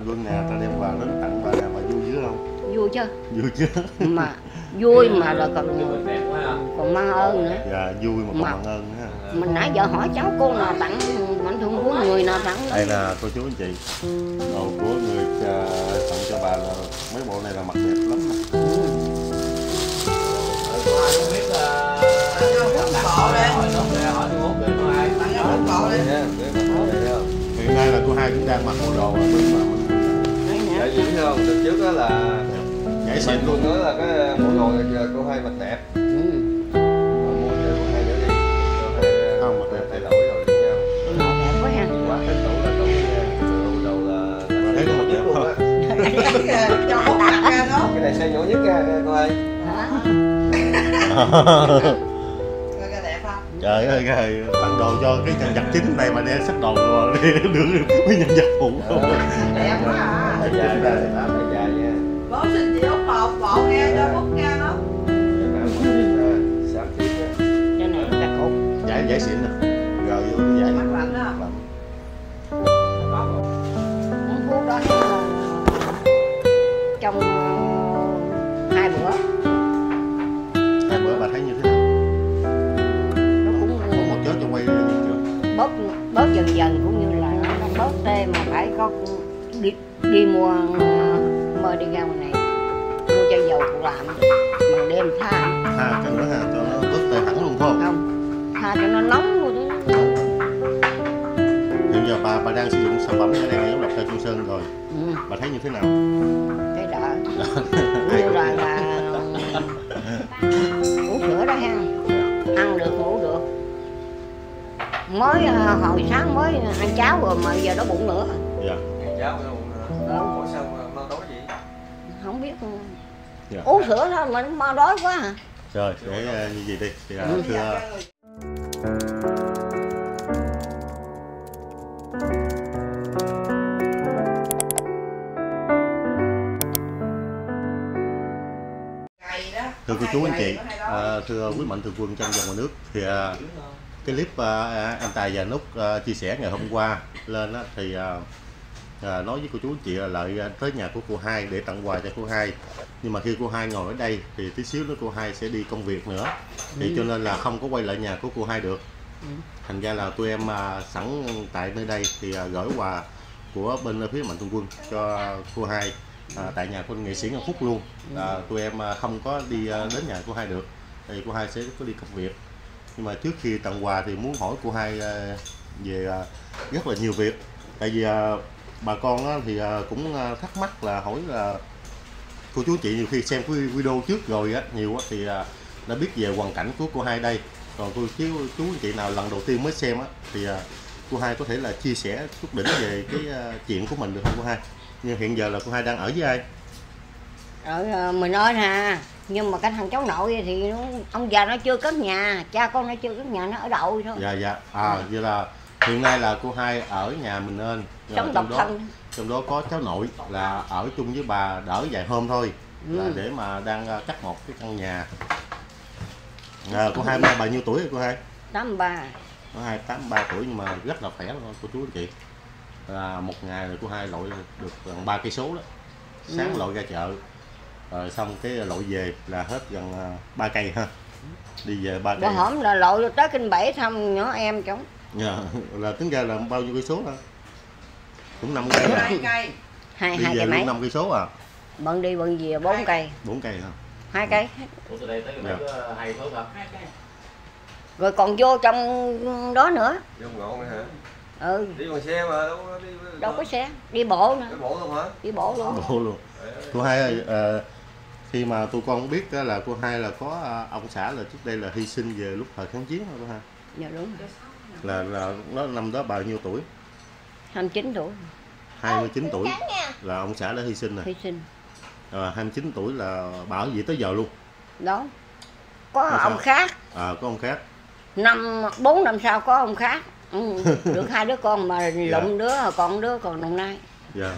anh Quân nè ta đem quà đến tặng bà nè bà vui dữ không? Vui chứ. Vui chứ. Mà vui mà là còn ha còn mang ơn nữa. Dạ vui mà còn Mà- mang ơn nữa. ha mình nãy giờ hỏi cháu cô nào tặng mạnh thường quân người nào tặng? Đây là cô chú anh chị. Đồ của người uh, tặng cho bà là mấy bộ này là mặc đẹp lắm. Ai hiện nay là cô hai cũng đang mặc bộ đồ mà Dạ diễn không? Từ trước đó là nhảy xịn luôn. nói là cái bộ đồ này giờ cô hai mặc đẹp. Ừ. Mà mua cho cô hai nữa đi. Cô hai Không, mặc đẹp. thay đổi rồi với nhau. Đẹp quá ha. Quá cái tủ là tủ Bộ đồ là Thấy nhất đẹp luôn á. Cho nó đặt ra đó Cái này size nhỏ nhất nha cô hai trời ơi trời tặng đồ cho cái nhân vật chính này mà đem sách đồ rồi đi được mấy nhân vật phụ không đẹp quá à bớt bớt dần dần cũng như là nó, nó bớt tê mà phải có đi đi mua ờ, mơ đi ra ngoài này. Mua chai dầu cụ làm mà đêm tha. Ha cái nữa ha cho nó bớt tê hẳn luôn không? Không tha cho nó nóng luôn đó. Hiện giờ bà bà đang sử dụng sản phẩm ở đây giống độc tây trung sơn rồi. Ừ, bà thấy như thế nào? Cái đỡ. Như là là mới ờ, hồi sáng mới ăn cháo rồi mà giờ nó bụng nữa. Dạ. Cháu nó cũng Ừ. Ủa sao mà tối vậy? không biết. Dạ. Uống sữa thôi mà nó mau đói quá à. Rồi để như gì đi. Thì ờ, Ừ. thưa. Đó thưa cô chú anh chị ờ, thưa quý mạnh thường quân trong và ngoài nước thì ờ, cái clip ờ, anh Tài và Nút ờ, chia sẻ ngày hôm qua lên thì ờ, nói với cô chú anh chị là lợi ờ, tới nhà của cô hai để tặng quà cho cô hai. Nhưng mà khi cô hai ngồi ở đây thì tí xíu nữa cô hai sẽ đi công việc nữa. Thì cho nên là không có quay lại nhà của cô hai được. Ừ. thành ra là tụi em à, sẵn tại nơi đây thì à, gửi quà của bên phía mạnh thường quân cho cô hai à, tại nhà của nghệ sĩ Ngân Phúc luôn. À, tụi em à, không có đi à, đến nhà cô hai được. Thì cô hai sẽ có đi công việc nhưng mà trước khi tặng quà thì muốn hỏi cô hai ờ, về ờ, rất là nhiều việc. Tại vì ờ, bà con thì cũng thắc mắc là hỏi là cô chú chị nhiều khi xem cái video trước rồi á, nhiều á thì đã biết về hoàn cảnh của cô hai đây. Còn cô chú chú chị nào lần đầu tiên mới xem á thì cô hai có thể là chia sẻ chút đỉnh về cái chuyện của mình được không cô hai? Nhưng hiện giờ là cô hai đang ở với ai? Ở mình nói ha nhưng mà cái thằng cháu nội thì nó, ông già nó chưa cất nhà cha con nó chưa cất nhà nó ở đậu thôi. Dạ dạ. À vậy là hiện nay là cô hai ở nhà mình nên. Sống độc trong đó thân. trong đó có cháu nội là ở chung với bà đỡ vài hôm thôi là Ừ. để mà đang à, cắt một cái căn nhà. À, cô hai bao nhiêu tuổi rồi cô hai? Tám ba. Có hai tám ba tuổi nhưng mà rất là khỏe luôn cô chú anh chị. Là một ngày là cô hai lội được gần ba cây số đó. Sáng Ừ. lội ra chợ rồi xong cái lội về là hết gần à, ba cây ha. Đi về ba cây. hổm là được tới kinh bảy thăm nhỏ em chống Dạ, là tính ra là bao nhiêu cây số đó cũng năm cây hai cây. Hai đi hai về cây luôn năm cây số à? Bận đi bận về bốn cây. bốn cây hả? Hai cây. Ủa từ đây tới Dạ. có hai số hả? Hai cây. Rồi còn vô trong đó nữa. Vô ngọn nữa hả? ừ. Đi bằng xe mà đâu có đi đâu có xe. Đi bộ nữa. Cái bộ luôn hả? đi bộ luôn. Bộ luôn. Cô hai ơi ờ, khi mà tụi con biết đó là cô hai là có à, ông xã là trước đây là hy sinh về lúc thời kháng chiến hả cô hai? Dạ đúng là là nó năm đó bao nhiêu tuổi? 29 tuổi. 29 tuổi. là ông xã đã hy sinh rồi. Hy sinh. À, 29 tuổi là bà ở gì tới giờ luôn. Đó. Có Là ông sao? khác. À, có ông khác. Năm bốn năm sau có ông khác. Ừ, được hai đứa con mà Dạ. lụm đứa còn đứa còn đồng nai. Dạ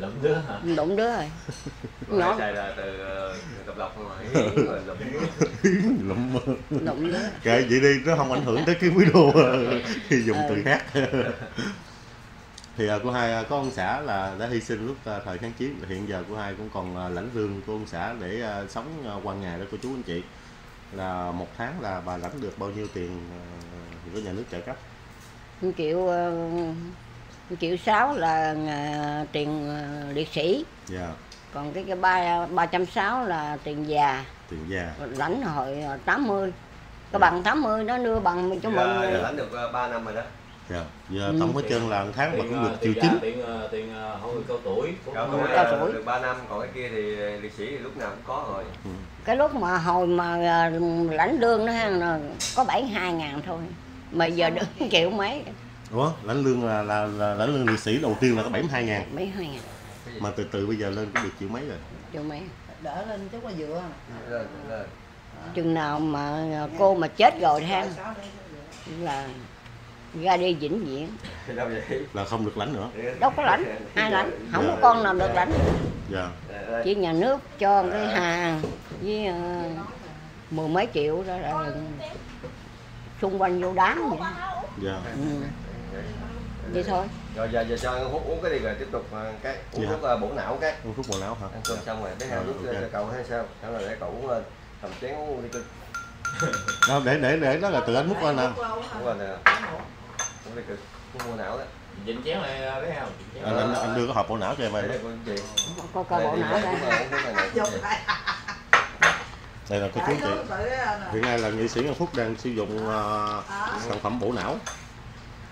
lụm đứa hả? Lụm đứa rồi. Nhỏ. xài là từ ờ, lập mà rồi. Lụm lụm. Lụm đứa. Kệ vậy đi nó không ảnh hưởng tới cái video thì dùng Ừ. từ khác. Thì à, cô hai có ông xã là đã hy sinh lúc thời kháng chiến. Hiện giờ cô hai cũng còn lãnh lương của ông xã để sống qua ngày đó cô chú anh chị. Là một tháng là bà lãnh được bao nhiêu tiền của nhà nước trợ cấp? Triệu ờ, một triệu sáu là ờ, tiền ờ, liệt sĩ. Dạ. Còn cái cái ba ba trăm sáu là tiền già. Tiền già. Lãnh hội ờ, 80 cái bằng 80 nó đưa bằng cho Giờ, mình. giờ lãnh được ờ, 3 năm rồi đó. Dạ. Giờ Ừ. tổng hết chân là một tháng tiền, cũng được triệu tiền chín tiền tiền trợ cao tuổi. Cũng cao tuổi. cao tuổi. được 3 năm còn cái kia thì liệt sĩ thì lúc nào cũng có rồi. Cái lúc mà hồi mà lãnh lương nó ha, là có 72 ngàn thôi. Mà giờ được triệu mấy ủa lãnh lương là, là, là lãnh lương liệt sĩ đầu tiên là có 72 ngàn. 72 ngàn. Mà từ từ bây giờ lên cũng được triệu mấy rồi? Triệu mấy? Đỡ lên chút là dựa Rồi, rồi. chừng nào mà cô mà chết rồi ha đây, dựa. là ra đi vĩnh viễn. Là không được lãnh nữa. Đâu có lãnh. Ai lãnh? Không có Dạ. con nào được lãnh. Dạ. Chỉ nhà nước cho cái hàng với ờ, mười mấy triệu đó là xung quanh vô đám vậy dạ. Ừ. vậy thôi. Rồi giờ giờ cho ăn hút uống cái đi rồi tiếp tục ờ, cái uống Dạ. thuốc ờ, bổ não cái. Uống thuốc bổ não hả? Ăn cơm xong rồi bé heo Rồi, rút ok. cho cậu hay sao? Xong rồi để cậu uống lên cầm chén uống đi cực đâu để để để đó là từ anh múc lên nè Thuốc lâu hả? uống lên nè. Uống đi cực uống bổ não đó. Dịnh chén biết không Dịnh chén anh, anh, anh đưa cái hộp bổ não cho em đây có cơ bộ não đây này đây là cô chú chị tự hiện nay là nghệ sĩ Ngân Phúc đang sử dụng ờ, sản phẩm bổ não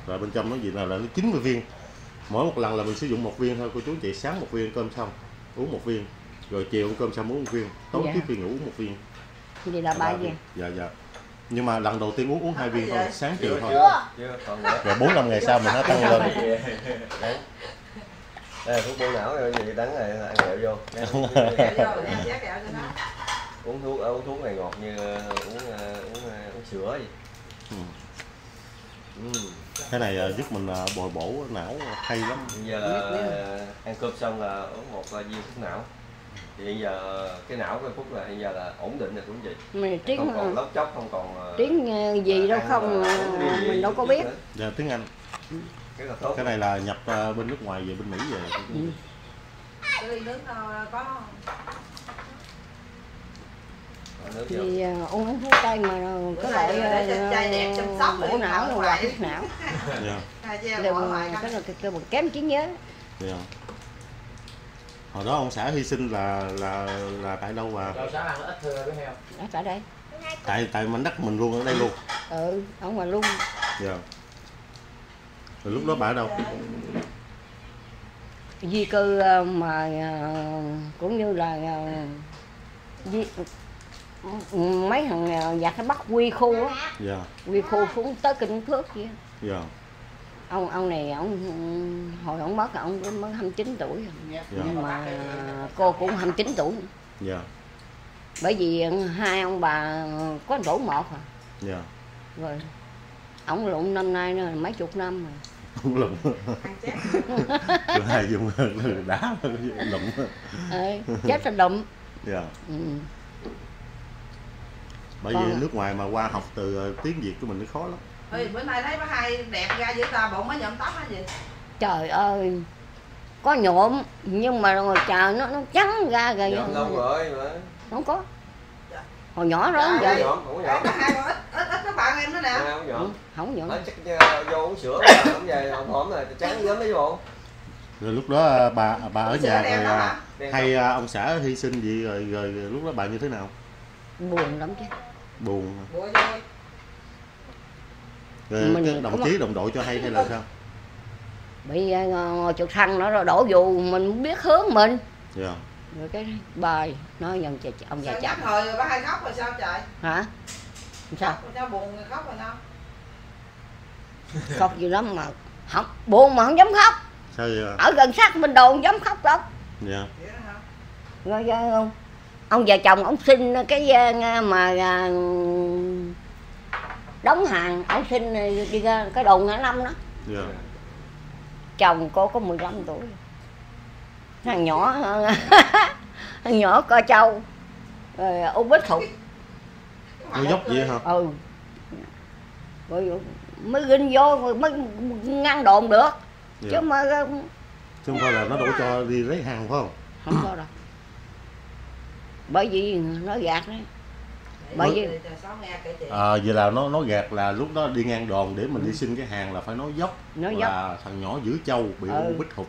rồi bên trong nó gì là là nó 90 viên. Mỗi một lần là mình sử dụng một viên thôi. Cô chú chị sáng một viên cơm xong uống một viên. Rồi chiều ăn cơm xong uống một viên. Tối Dạ. trước khi ngủ uống một viên. Vậy là ba viên. dạ dạ. Nhưng mà lần đầu tiên uống uống hai viên thôi. Sáng chiều thôi. rồi bốn năm ngày sau mình nó tăng lên đây là thuốc bổ não rồi gì đắng này ăn kẹo vô. Uống thuốc ờ, uống thuốc này ngọt như ờ, uống ờ, uống uống sữa vậy Ừ. cái này ờ, giúp mình ờ, bồi bổ não hay lắm bây giờ ăn cơm xong là uống một ờ, viên thuốc não thì bây giờ cái não của Phúc là hiện giờ là ổn định rồi quý vị mình tiếng không còn lóc chóc không còn tiếng gì đâu không gì mình đâu có biết nữa. dạ tiếng Anh cái là tốt cái này là nhập bên nước ngoài về bên Mỹ về Ừ. Cái có. Thì ờ, uống uống thuốc tây mà nay loại bổ đi, não hoặc hoài. thuốc não. Dạ. Che đều ngoài cái cái là cái, cái bằng kém trí nhớ. Dạ. Hồi đó ông xã hy sinh là là là tại đâu và đó tại đây. Tại tại mảnh đất mình luôn ở đây luôn. Ừ ông mà luôn. Dạ. Rồi lúc đó bà ở đâu? Di cư mà cũng như là di, mấy thằng ờ, giặc cái bắt quy khu á. Dạ. Quy khu xuống tới kinh phước vậy dạ. Ông ông này ông hồi ông mất ông mới 29 tuổi rồi. dạ. Nhưng mà cô cũng 29 tuổi. Dạ. Bởi vì hai ông bà có tuổi một à. Dạ. Rồi ông lụng năm nay nó mấy chục năm rồi. Không lụng rồi hai dùng đá lụng Ê, chết là đụng. Dạ. Ừ. bởi Con vì nước ngoài mà qua học từ ờ, tiếng việt của mình nó khó lắm. Ôi, bữa nay thấy bác hai đẹp ra giữa ta bộ mới nhuộm tóc hả gì? Trời ơi có nhuộm nhưng mà rồi trời nó nó trắng ra rồi. Nhõm lâu rồi mà không có. Hồi nhỏ đó Trời giờ không có Ê, nhõm bác hai còn ít ít ít các bạn em nữa nè. Không không nhuộm chắc ờ, vô uống sữa không về hổm hổm này trắng gớm đấy vô. Rồi lúc đó ờ, bà bà ở nhà rồi? Đen hay ông xã hy sinh gì rồi, rồi lúc đó bà như thế nào? Buồn lắm chứ buồn. Rồi Mình cái đồng chí đồng đội cho hay hay là sao? Bị ờ, ngồi trực thăng nó rồi đổ dù mình biết hướng mình. Dạ. Rồi cái bài nói nhận chị ông già nhắc hồi rồi bác hai khóc rồi sao trời? Hả? Sao? Sao buồn rồi khóc rồi sao? Khóc gì lắm mà không buồn mà không dám khóc. Sao vậy ở gần sát bên đồ không dám khóc đâu dạ. Hả? rồi ra không ông già chồng ông xin cái ờ, mà ờ, đóng hàng ông xin ờ, cái đồn ngã năm đó. Dạ. Chồng cô có 15 tuổi. Thằng nhỏ thằng nhỏ coi trâu rồi út bích thục. Nó dốc vậy hả? Ừ. Rồi mới ginh vô rồi mới ngăn đồn được. Chứ dạ. mà ờ, chứ không phải là nó có cho đi lấy hàng phải không? Không có đâu bởi vì nó gạt đấy. Bởi vì à, vậy là nó nó gạt là lúc đó đi ngang đòn để mình đi xin cái hàng là phải nói dốc. Nó dốc. là thằng nhỏ giữ châu bị Ừ. bích hụt.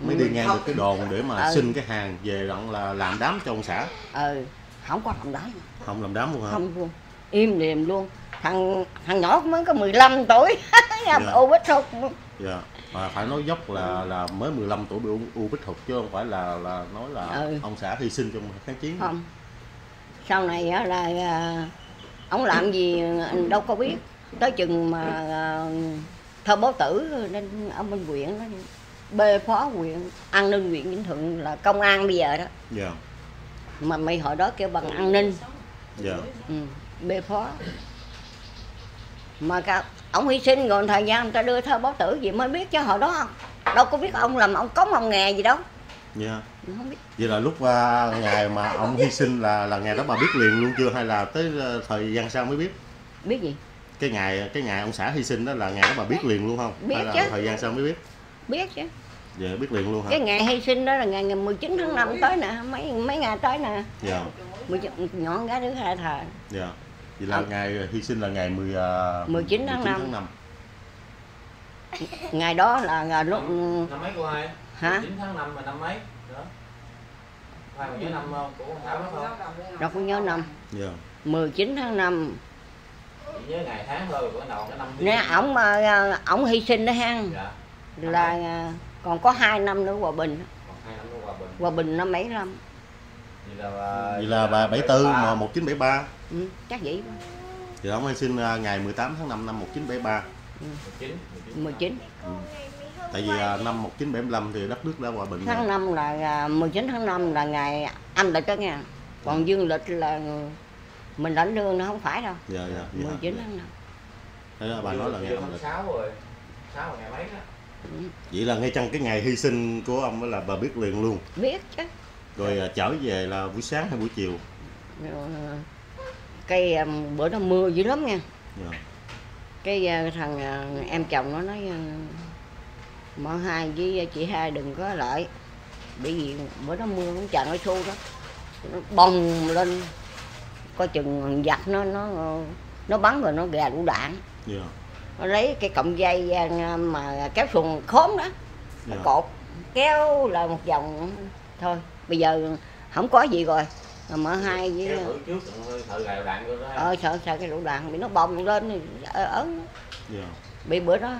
Mới đi ngang được cái đòn để mà Ừ. xin cái hàng về đặng là làm đám cho ông xã. Ừ. Không có làm đó không làm đám luôn hả? Không luôn. Im lìm luôn. Thằng thằng nhỏ mới có 15 tuổi. Dạ. ô bích thục dạ. Mà phải nói dốc là là mới 15 tuổi bị u, u bích hụt chứ không phải là là nói là Ừ. ông xã hy sinh trong kháng chiến. Không. Sau này á là à, ông làm gì đâu có biết. Tới chừng mà à, thơ bố tử nên ông bên huyện đó bê phó huyện an ninh huyện vĩnh thuận là công an bây giờ đó. Dạ. Mà mày hồi đó kêu bằng an ninh. Dạ. Ừ, bê phó. Mà cả, ông hy sinh rồi thời gian người ta đưa thơ báo tử gì mới biết chứ hồi đó đâu có biết ông làm ông cống ông nghề gì đâu. Dạ. Không biết. Vậy là lúc à, ngày mà ông hy sinh là là ngày đó bà biết liền luôn chưa hay là tới à, thời gian sau mới biết? Biết gì? Cái ngày cái ngày ông xã hy sinh đó là ngày đó bà biết liền luôn không? Biết hay là chứ. thời gian sau mới biết? Biết chứ. Dạ biết liền luôn hả? Cái ngày hy sinh đó là ngày, ngày 19 tháng 5 tới nè mấy mấy ngày tới nè. Dạ. 19, nhỏ gái thứ hai thờ. Dạ vậy là Ờ. ngày hy sinh là ngày 10 à, 19 tháng 5. năm. ngày đó là, là lúc năm mấy cô hai hả? 9 tháng 5 mà năm mấy? Đó. Hai còn nhớ năm không của con Thảo đó không? Đâu có nhớ năm. Dạ. 19 tháng 5 chỉ nhớ ngày tháng thôi của đầu cái năm nè ổng mà ổng hy sinh đó ha dạ. Là à, còn có hai năm nữa hòa bình. Còn hai năm nữa hòa bình. Hòa bình năm mấy năm vậy là vậy là bà 74 mà 1973 ừ, chắc vậy. Thì ông hy sinh à, ngày 18 tháng 5 năm 1973 19 19 tại vì à, năm 1975 thì đất nước đã hòa bình tháng rồi. 5 là à, 19 tháng 5 là ngày âm lịch đó nha còn dương lịch là mình lãnh lương nó không phải đâu. Dạ dạ dạ. 19 tháng 5 thế đó bà nói là ngày âm lịch. 6 rồi 6 là ngày mấy đó? Vậy là ngay trong cái ngày hy sinh của ông là bà biết liền luôn. Biết chứ rồi à, trở về là buổi sáng hay buổi chiều? Rồi, à, cái à, bữa đó mưa dữ lắm nha. Dạ. Cái à, thằng em chồng nó nói mở hai với chị hai đừng có lại. Bởi vì bữa đó mưa cũng chàng nó xu đó. Nó bông lên coi chừng giặt nó nó nó bắn rồi nó gà lũ đạn. Dạ. Nó lấy cái cọng dây mà kéo xuồng khốn đó nó dạ. cột kéo là một vòng thôi bây giờ không có gì rồi mà mở hai với ha. ờ sợ sợ cái lũ đạn bị nó bông lên thì ớ- ớn dạ bị bữa đó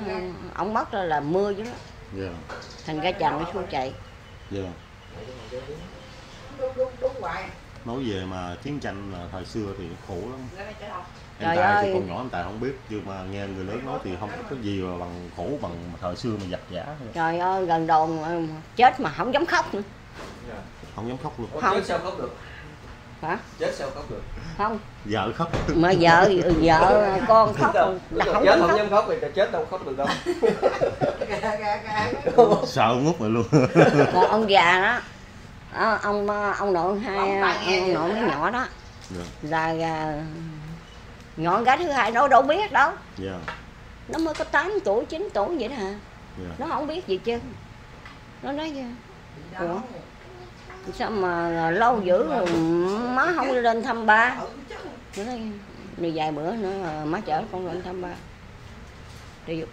ông mất ra là mưa chứ đó dạ thành ra chàng nó xuống chạy dạ đúng hoài. nói về mà chiến tranh là thời xưa thì khổ lắm em Trời tài thì ơi. còn nhỏ em tài không biết nhưng mà nghe người lớn nói thì không có cái gì mà bằng khổ bằng thời xưa mà giặt giả trời ơi gần đồn ờ, chết mà không dám khóc nữa Dạ. Không dám khóc luôn. Không. chết sao khóc được? Hả? Chết sao khóc được? Không. Vợ khóc. Mà vợ vợ con khóc. đâu? Là chết không dám không khóc. dám khóc thì chết đâu khóc được đâu. Sợ ngút rồi luôn. Còn ông già đó ờ, ông ông nội hai Ông nội mấy nhỏ đó. Dạ. Là à, nhỏ gái thứ hai nó đâu biết đâu. Dạ. Nó mới có 8 tuổi 9 tuổi vậy đó hả? Dạ. Nó không biết gì chứ. Nó nói Ủa? Sao mà lâu dữ rồi? Má không lên thăm ba. Đi vài bữa nữa má chở con lên thăm ba. Thì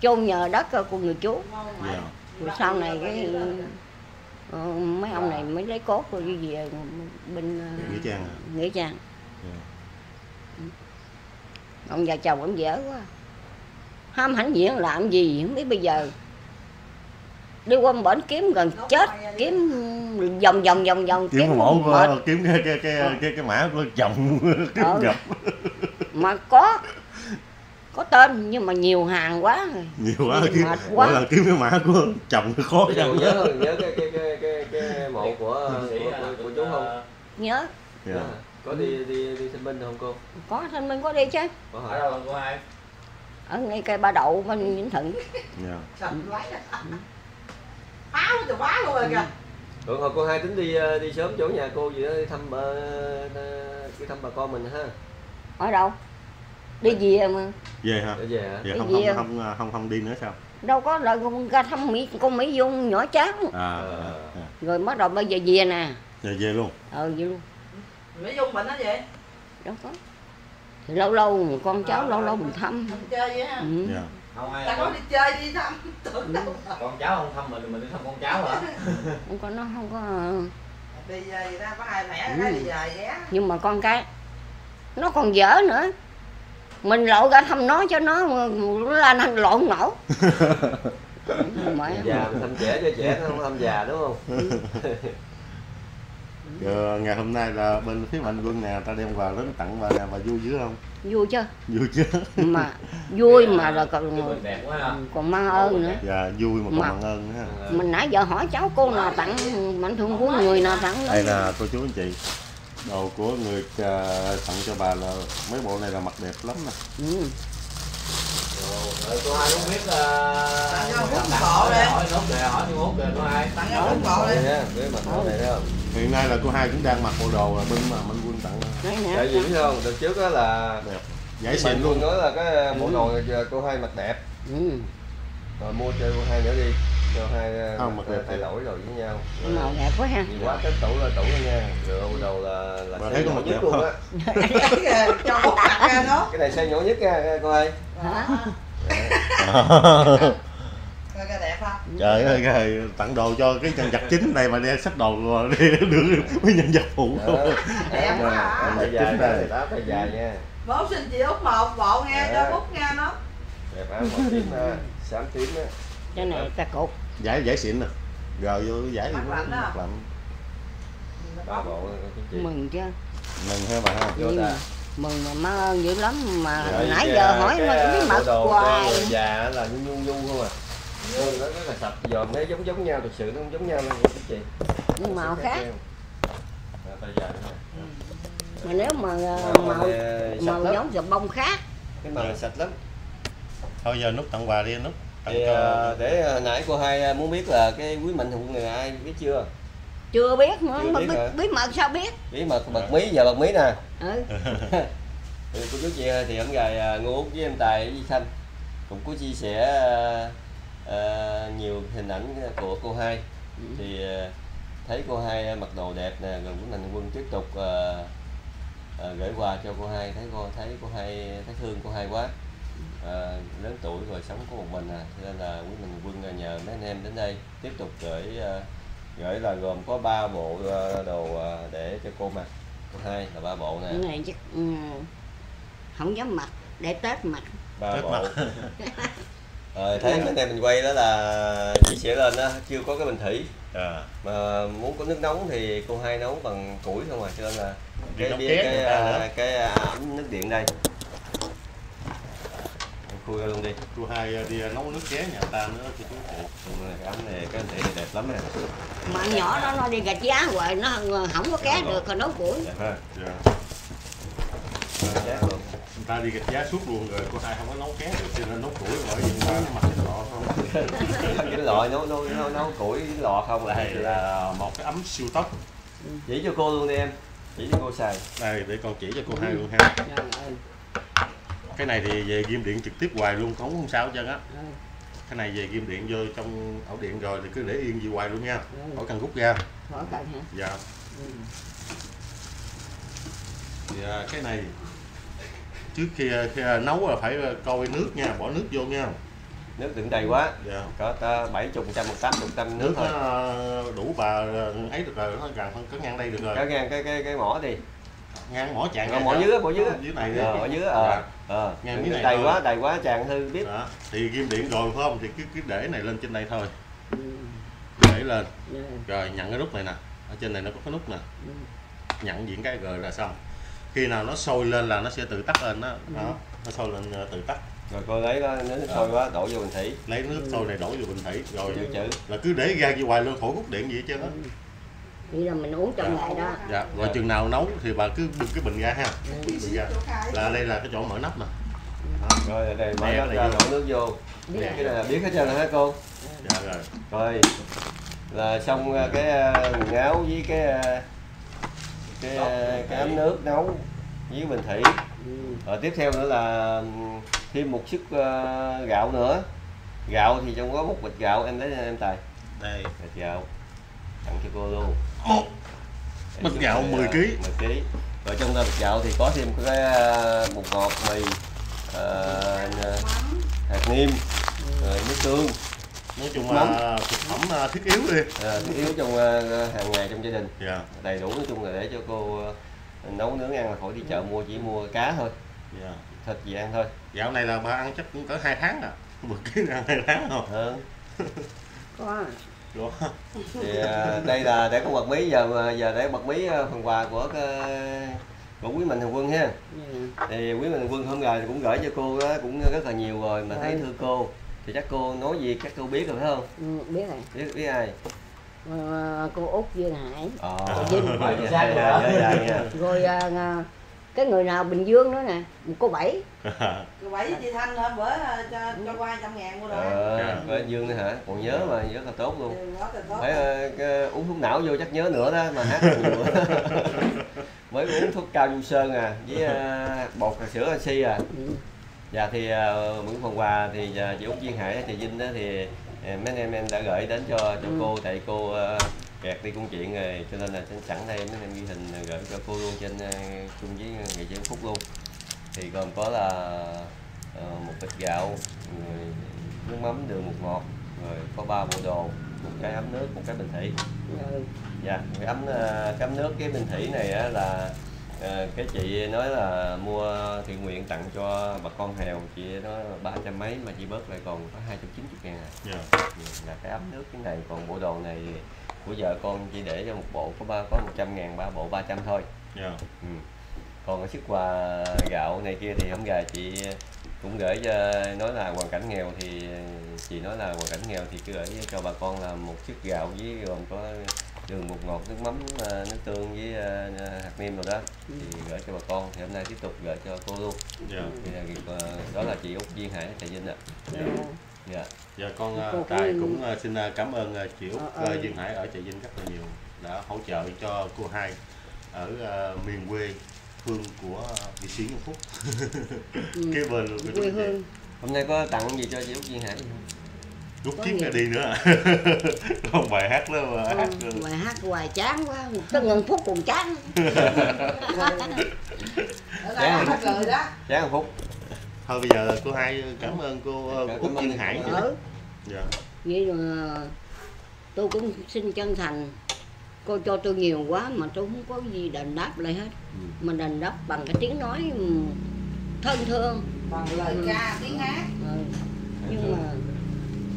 chôn nhờ đất của người chú. Mà. dạ. Rồi sau này cái ờ, mấy ông này mới lấy cốt rồi đi về bên ờ, nghĩa trang à? Nghĩa trang. Dạ. ông già chồng ông dở quá. Ham hãnh diện làm gì không biết bây giờ đi qua một bển kiếm gần chết kiếm vòng vòng vòng vòng kiếm kiếm mổ mệt. của kiếm cái cái cái cái, cái mã của chồng kiếm Ờ. gặp mà có có tên nhưng mà nhiều hàng quá. Rồi nhiều quá Mệt kiếm quá. mỗi lần kiếm cái mã của chồng khó dụ nhớ nhớ cái cái cái cái, cái mộ của của, Sĩ của, là của chú không? Nhớ. Dạ. Có đi đi đi sinh binh được không cô? Có thanh minh có đi chứ. Có ở đâu lần cô hai ở ngay cây ba đậu bên vĩnh thuận dạ Pháo từ phá luôn rồi kìa. Rồi hồi cô hai tính đi ờ, đi sớm chỗ nhà cô gì đó đi thăm ờ, ờ, đi thăm bà con mình ha. Ở đâu? Đi về mà? Về hả? Về hả? Đi không về. không không không không đi nữa sao? Đâu có là con ra thăm mỹ con mỹ dung nhỏ cháu à, Ờ. à. rồi bắt đầu bây giờ về nè. Giờ về luôn. Ờ vậy luôn. Mỹ Dung bệnh đó vậy? Đâu có. Thì lâu lâu con cháu lâu lâu mình thăm chơi vậy ha. Ừ. dạ không ai Ta có đi chơi đi thăm tưởng đâu. Con cháu không thăm mình mình đi thăm con cháu hả? Không có nó không có Đi về ta có hai mẹ cái đi về ghé. Nhưng mà con cái nó còn dở nữa. Mình lộ ra thăm nó cho nó la năng lộn nổ. Già mình thăm trẻ cho trẻ nó không thăm già đúng không Giờ, ngày hôm nay là bên phía mạnh quân nè ta đem quà đến tặng bà nè bà vui dữ không? Vui chứ. Vui chứ. Mà vui mà rồi còn ha còn mang ơn nữa. Dạ vui mà còn Mà- bằng ơn nữa ha. mình nãy giờ hỏi cháu cô nào tặng mạnh thường quân người nào tặng đây là cô chú anh chị. Đồ của người à, tặng cho bà là mấy bộ này là mặc đẹp lắm nè. Ừ. rồi cô hai muốn biết uh, Tặng cho hút bộ đi. hỏi nốt đề hỏi đi hút đề cô hai Tặng cho hút bộ đi với mặt này thấy không hiện nay là cô hai cũng đang mặc bộ đồ là bên mà mạnh quân tặng. Tại vì biết không? Đợt trước đó là đẹp. Giải xịn luôn. nói là cái bộ Ừ. đồ cô hai mặc đẹp. Ừ. rồi mua cho cô hai nữa đi. Cho hai Không, mặc đẹp thay lỗi rồi với nhau. Màu đẹp quá ha. Quá cái tủ là tủ đó nha. Rồi bộ đồ là là thấy có mặc nhất đẹp luôn á. Cho hút đặt ra nó cái này size nhỏ nhất nha cô hai. Hả Coi cái đẹp không? Trời ơi cái tặng đồ cho cái nhân vật chính này mà đi xách đồ rồi đi được mấy nhân vật phụ. Đó. Đẹp quá à. Dài này. đó phải dài nha. Bố xin chị út một bộ nghe cho Dạ. hút nghe nó. Đẹp áo màu tím ha xám tím á. Cái này ta cột. Giải giải xịn nè. Rồi vô giải Mặc lạnh đó. mặc lạnh. Ba bộ mừng chứ. Mừng ha bà? Ha Vô ta. mừng mà mang ơn dữ lắm mà Rồi nãy giờ hỏi mà à, biết bộ mặc đồ cho hoài già là nhu nhu nhu không à Nên nó rất là sạch. Giờ thấy giống giống nhau thực sự nó không giống nhau đâu cái chị nhưng màu khác nữa nè. mà nếu mà ờ, Màu sạch màu lắm. giống sờ bông khác. Cái màu này sạch lắm. Thôi giờ nút tặng quà đi nút tặng thì cho à, để nãy cô hai muốn biết là cái quý mạnh hùng này là ai biết chưa? Chưa biết nữa Chưa mà biết biết, bí mật sao biết? Bí mật bật mí giờ bật mí nè. Ừ. thì cô chú chị thì hôm ngày ngô út với em tài với xanh. Cũng có chia sẻ à, à, nhiều hình ảnh của cô hai. Thì à, thấy cô hai mặc đồ đẹp nè rồi cũng thành quân tiếp tục à, à, gửi quà cho cô hai. Thấy cô thấy cô hai thấy thương cô hai quá. À, lớn tuổi rồi sống có một mình à. Cho nên là quý mình quân nhờ mấy anh em đến đây tiếp tục gửi à, gửi là gồm có ba bộ à, đồ à, để cho cô mặc. Cô hai là ba bộ nè. Này chắc ừ, không dám mặc để tết mặc. Ba Tết bộ. mặc. rồi thấy mấy em mình quay đó là chia sẻ lên đó chưa có cái bình thủy. À, mà muốn có nước nóng thì cô hai nấu bằng củi không à? Cho nên là cái cái ké cái, à, cái à, ấm nước điện đây. Em khui ra luôn đi. Cô hai đi nấu nước ché nhà ta nữa cho chú cái ấm này cái này này đẹp lắm nè. Mà nhỏ đó nó đi gạch giá hoài nó không có ké được còn nấu củi. Đẹp ha. Dạ. Người ta đi gạch giá suốt luôn rồi cô hai không có nấu ké được cho nên nấu củi bởi vì ta nó mặc cái lọ không? Cái lọ nấu nấu nấu, nấu củi lọ không là đây hay là một cái ấm siêu tốc. Chỉ cho cô luôn đi em chỉ cho cô xài. Đây để con chỉ cho cô hai luôn ha. Trời ơi. cái này thì về ghim điện trực tiếp hoài luôn không không sao hết trơn á. Ừ. cái này về ghim điện vô trong ổ điện rồi thì cứ để yên gì hoài luôn nha. Ừ. khỏi cần rút ra. Khỏi cần hả? Dạ. Ừ. thì à, cái này trước khi, khi nấu là phải coi nước nha bỏ nước vô nha. Nước đựng đầy quá. Dạ. Có ta bảy chục trăm một tám chục trăm nước thôi. đủ bà ấy được rồi nó gần có ngang đây được rồi. Cái ngang cái cái cái mỏ đi. Ngang mỏ chạng Ngang mỏ dưới mỏ dưới. Á. dưới này ờ ở dưới ờ Dạ. ờ Ngang đừng miếng này đầy thôi. quá đầy quá chàng hư biết. Đó thì ghim điện rồi phải không? Thì cứ cứ để này lên trên đây thôi. Ừ. để lên rồi nhận cái nút này nè. Ở trên này nó có cái nút nè. Ừ. nhận diện cái rồi là xong khi nào nó sôi lên là nó sẽ tự tắt lên đó, đó. nó sôi lên ờ, tự tắt. Rồi cô lấy đó nếu Dạ. sôi quá đổ vô bình thủy. Lấy nước sôi này đổ vô bình thủy rồi chữ chữ. là cứ để ra như hoài luôn khỏi hút điện gì hết trơn á Vậy là mình uống trong lại đó. Dạ rồi chừng nào nấu thì bà cứ bưng cái bình ra ha. Bình ra. Là đây là cái chỗ mở nắp nè. Rồi đây, đây mở Nè, ra đổ nước vô. Biết cái này là biết hết trơn rồi hả cô? Dạ rồi. Rồi là xong ờ, cái ờ, quần áo với cái cái ờ, cái ấm nước. nấu. Với bình thủy. Ừ. rồi tiếp theo nữa là ừm, thêm một sức ờ, gạo nữa. Gạo thì trong có một bịch gạo em lấy em tài đây. Bịch gạo. Tặng cho cô luôn. Ồ, bịch gạo 10 kg. 10 kg rồi trong đó bịch gạo thì có thêm cái à, bột ngọt mì à, hạt niêm rồi nước tương nói chung Mắm. là thực phẩm à, thiết yếu đi. À, thiết yếu trong à, hàng ngày trong gia đình. Dạ. Đầy đủ nói chung là để cho cô nấu nướng ăn là khỏi đi chợ mua chỉ mua cá thôi. Dạ. Thịt gì ăn thôi. Dạo này là ba ăn chắc cũng cỡ hai tháng à. Một ký ăn hai tháng không hơn có Đó. thì à, đây là để có bật mí giờ giờ để bật mí phần quà của của quý mạnh thường quân ha. Dạ. thì quý mạnh thường quân hôm rồi cũng gửi cho cô đó, cũng rất là nhiều rồi mà thấy Ừ. thưa cô thì chắc cô nói gì các cô biết rồi phải không? Ừ, biết rồi. Biết biết ai? Ờ, cô út duyên hải. Ờ. Vinh. phải Vinh. dạ, dạ, dạ, dạ, dạ. rồi à, à, cái người nào bình dương đó nè? Một cô bảy. Rồi bảy với chị Thanh hôm bữa ờ, cho cho qua trăm ngàn mua rồi ờ có dương nữa hả? Còn nhớ mà rất là tốt luôn. Ừ, phải cái uống thuốc não vô chắc nhớ nữa đó mà hát nhiều. Mới uống thuốc cao du sơn à với ờ, bột sữa oxy à. Ừ. dạ thì uh, những phần quà thì uh, chị út duyên hải chị vinh đó thì ờ, mấy anh em em đã gửi đến cho cho Ừ. cô tại cô ờ, kẹt đi công chuyện rồi cho nên là sẵn sẵn đây mấy anh em ghi hình gửi cho cô luôn trên ờ, chung với nghệ sĩ phúc luôn thì gồm có là ờ, một bịch gạo rồi nước mắm đường bột ngọt rồi có ba bộ đồ một cái ấm nước một cái bình thủy Ừ. dạ cái ấm ờ, cái ấm nước cái bình thủy này á là ờ, cái chị nói là mua thiện nguyện tặng cho bà con nghèo chị nói ba trăm mấy mà chị bớt lại còn có hai trăm chín mươi ngàn. À dạ là cái ấm nước cái này còn bộ đồ này của vợ con chỉ để cho một bộ có ba có một trăm ngàn ba bộ 300 thôi. Dạ. Ừ. còn cái sức quà gạo này kia thì hôm gà chị cũng gửi cho nói là hoàn cảnh nghèo thì chị nói là hoàn cảnh nghèo thì cứ gửi cho bà con là một sức gạo với gồm có đường bột ngọt nước mắm ờ, nước tương với ờ, hạt niêm rồi đó. Thì gửi cho bà con thì hôm nay tiếp tục gửi cho cô luôn. Dạ. Thì là, ờ, đó là chị út duyên hải tại vinh ạ. Dạ. dạ. Dạ con tài cũng- xin cảm ơn chị út Ờ, à, ờ. duyên hải ở trà vinh rất là nhiều đã hỗ trợ cho cô hai ở miền quê hương của nghệ sĩ Nhân Phúc. Ừ. kế bên luôn quê hương. Hôm nay có tặng gì cho chị út duyên hải? không rút nhiều. ra đi nữa à. còn bài hát đó mà hát Ừ, bài hát hoài chán quá cái ngân phúc còn chán. Là nó cười đó chán một phút thôi bây giờ cô hai cảm ơn cô, cô út duyên hải ở dạ. Vậy mà tôi cũng xin chân thành. Cô cho tôi nhiều quá mà tôi không có gì đền đáp lại hết. Ừ. mà đền đáp bằng cái tiếng nói ừ, thân thương. Bằng lời ca tiếng hát. Ừ. nhưng mà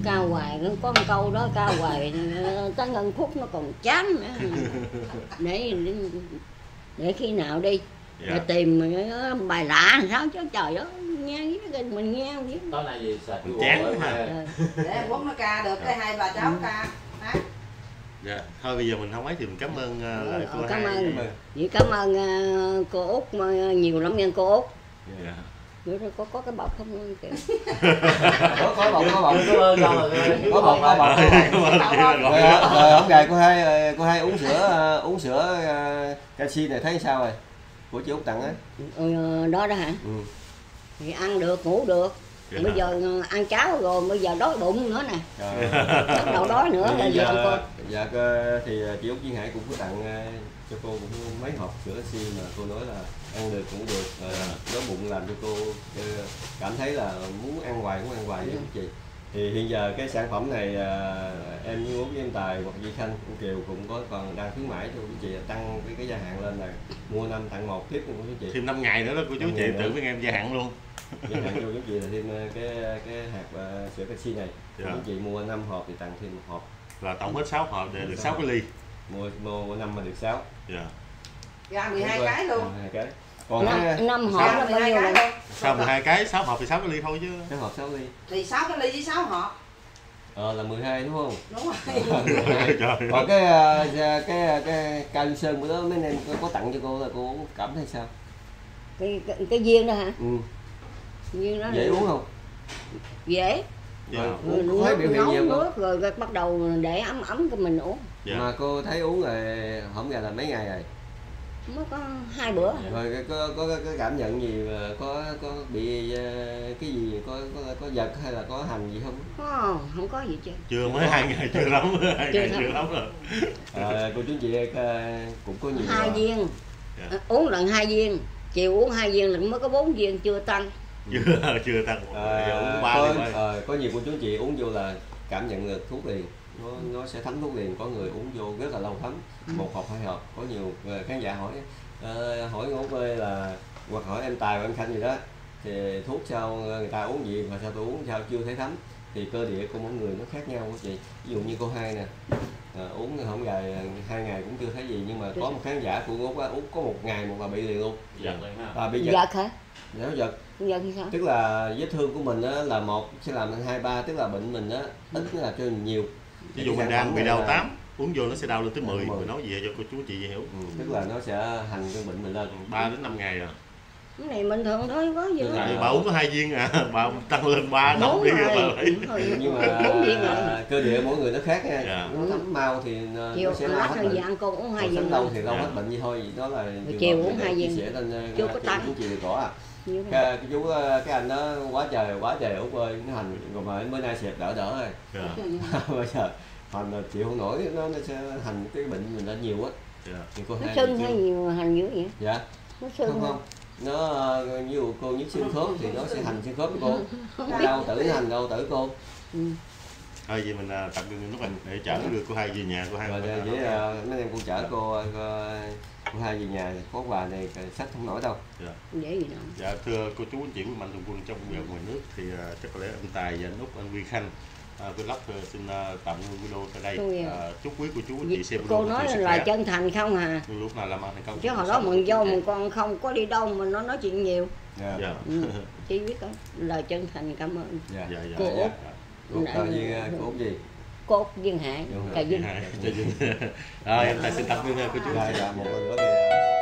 cao hoài nó có một câu đó cao hoài ờ, tới ngân phúc nó còn chán nữa. Để để khi nào đi dạ. để tìm ờ, bài lạ làm sao chứ trời ơi nghe mình nghe với tối nay gì? Sạch Mình chán quá ha. Ờ, để em Phúc nó ca được cái hai bà cháu ca. Dạ thôi bây giờ mình không ấy thì mình cảm ơn à, lại cô Ờ, cảm hai. ơn. Vậy cảm ơn ờ, cô út mà nhiều lắm nha cô út. Dạ Vậy rồi có có cái bọc không kìa. Có có bọc có bọc cảm ơn con rồi có bọc có bọc ơn rồi hôm ngày cô hai ờ, cô hai uống sữa ờ, uống sữa ờ, canxi này thấy sao rồi? Của chị út tặng á. Ừ, đó đó hả? Ừ. thì ăn được ngủ được. Dạ. bây giờ ờ, ăn cháo rồi bây giờ đói bụng nữa nè. Rồi. bắt đầu đói nữa là gì giờ, con dạ cơ- thì ờ, chị út duyên hải cũng có tặng ờ, cho cô cũng mấy hộp sữa canxi mà cô nói là ăn được cũng được ờ, đói bụng làm cho cô ờ, cảm thấy là muốn ăn hoài muốn ăn hoài với chị. Thì hiện giờ cái sản phẩm này ờ, em như út với em tài hoặc Di Khanh cũng Kiều cũng có còn đang khuyến mãi cho quý chị tăng cái cái gia hạn lên là mua năm tặng một tiếp của quý chị. Thêm 5 ngày nữa đó cô chú chị nữa. tự với em gia hạn luôn. Gia hạn cho quý chị là thêm ờ, cái cái hạt ờ, sữa canxi này. Dạ. quý chị mua 5 hộp thì tặng thêm một hộp. Là tổng hết 6 hộp để được 6 cái ly. Mua mua mua năm mà được 6 dạ ra 12 cái luôn. Hai cái. Còn năm cái, năm hộp là bao 12 nhiêu cái rồi sau 12 cái? 6 hộp thì 6 cái ly thôi chứ. Cái hộp 6 ly. Thì 6 cái ly với 6 hộp. Ờ là 12 đúng không? Đúng rồi. Trời còn cái ờ, cái cái, cái cao du sơn bữa đó mấy anh em có, có tặng cho cô là cô cảm thấy sao? Cái, cái cái viên đó hả? Ừ. viên đó dễ uống không? Dễ. Dạ. Rồi, uống có thấy nước biểu hiện nấu gì không? nước rồi, rồi bắt đầu để ấm ấm cho mình uống. Dạ. Mà cô thấy uống rồi hổng gà là mấy ngày rồi mới có hai bữa rồi cái- có có có cái cảm nhận gì mà có có bị ờ, cái gì có có có giật hay là có hành gì không? Không, không có gì chứ chưa mới hai ngày chưa lắm hai Chưa ngày lắm. chưa lắm rồi. À, cô chú chị ờ, cũng có nhiều hai ờ, viên. Dạ. Ờ, uống lần hai viên. Chiều uống hai viên lần mới có bốn viên chưa tăng. Chưa chưa tăng. À, uống ba có, ờ, có nhiều cô chú chị uống vô là cảm nhận được thuốc liền nó nó sẽ thấm thuốc liền có người uống vô rất là lâu thấm một hộp hai hộp. Có nhiều ờ, khán giả hỏi ờ, hỏi ngô ơi là hoặc hỏi em tài hoặc em khanh gì đó thì thuốc sao người ta uống gì mà sao tôi uống sao chưa thấy thấm. Thì cơ địa của mỗi người nó khác nhau cô chị. Ví dụ như cô hai nè ờ, uống không dài hai ngày cũng chưa thấy gì nhưng mà có một khán giả của ngô á, uống có một ngày một là bị liền luôn. Dạ. à, bị giật. Giật hả? Nó giật. Giật thì sao? Tức là vết thương của mình á, là một sẽ làm thành hai ba tức là bệnh mình á ít là cho nhiều ví dụ mình sản đang bị đau là- tám uống vô nó sẽ đau lên tới 10 Mười. mình nói gì cho cô chú chị hiểu ừ, tức là nó sẽ hành cái bệnh mình lên 3 đến 5 ngày rồi cái này bình thường thôi có gì là- Tại bà uống có hai viên à bà tăng lên ba nóng đi rồi. bà lấy Thôi, nhưng mà rồi cơ địa mỗi người nó khác nha Dạ. nó thấm mau thì nó, chiều sẽ mau hết bệnh dạng con uống hai viên lâu thì lâu Dạ. hết bệnh gì thôi đó là chiều uống hai chia viên. sẻ lên Chưa có cho tăng. chú chị được rõ à Như cái, cái chú ờ, cái anh đó quá trời quá trời út ơi nó hành rồi mà bữa nay xẹp đỡ đỡ rồi Dạ, bây giờ hành là chịu không nổi nó nó sẽ hành cái bệnh mình lên nhiều á dạ. thì cô nó hai sưng hay mà hành dữ vậy? Dạ. Nó sưng không không. Nó ờ, ví dụ cô nhức xương khớp thì nó sẽ hành xương khớp của cô. Đau tử hành đau tử cô. Ừ. thôi vậy mình à, tạm dừng lúc này để chở đưa cô hai về nhà cô hai rồi à, với mấy em cô chở cô ờ, cô hai về nhà có quà này sách không nổi đâu. Dễ gì đâu. Dạ thưa cô chú anh chị của mạnh thường quân trong và ngoài nước thì à, chắc có lẽ anh Tài và anh Úc anh Huy Khanh à, Vlog à, xin tạm ngưng video tại đây. À, chúc quý cô chú anh chị xem video cô nói là chân thành không à? Nhưng lúc nào làm ăn thành công chứ hồi đó mình của vô chị. mình còn không có đi đâu mà nó nói chuyện nhiều. Dạ. Dạ ừ. chỉ biết đó lời chân thành cảm ơn. Dạ dạ dạ Cô dạ, Út. dạ. Gì ờ, cô út gì? Cốt duyên hải cà dạ. rồi em Tài xin tạm ngưng cô chú. Một lần nữa thì